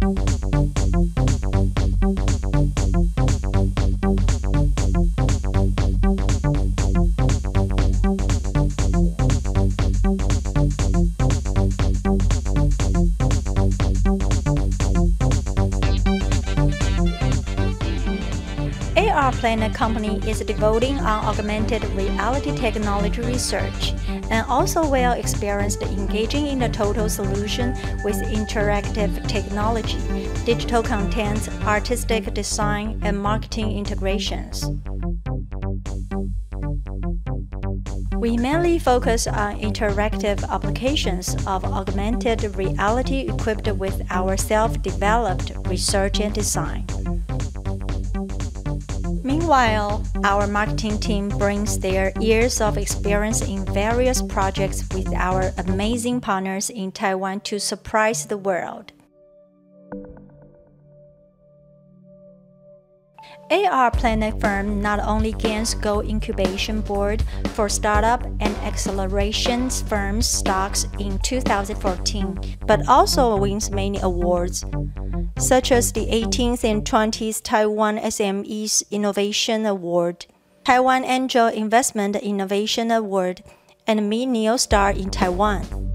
Bye. AR Planet Company is devoting on augmented reality technology research and also well experienced engaging in the total solution with interactive technology, digital content, artistic design, and marketing integrations. We mainly focus on interactive applications of augmented reality equipped with our self-developed research and design. Meanwhile, our marketing team brings their years of experience in various projects with our amazing partners in Taiwan to surprise the world. AR Planet Firm not only gains Go Incubation Board for Startup and Acceleration Firms stocks in 2014, but also wins many awards, such as the 18th and 20th Taiwan SMEs Innovation Award, Taiwan Angel Investment Innovation Award, and Meet Neo Star in Taiwan.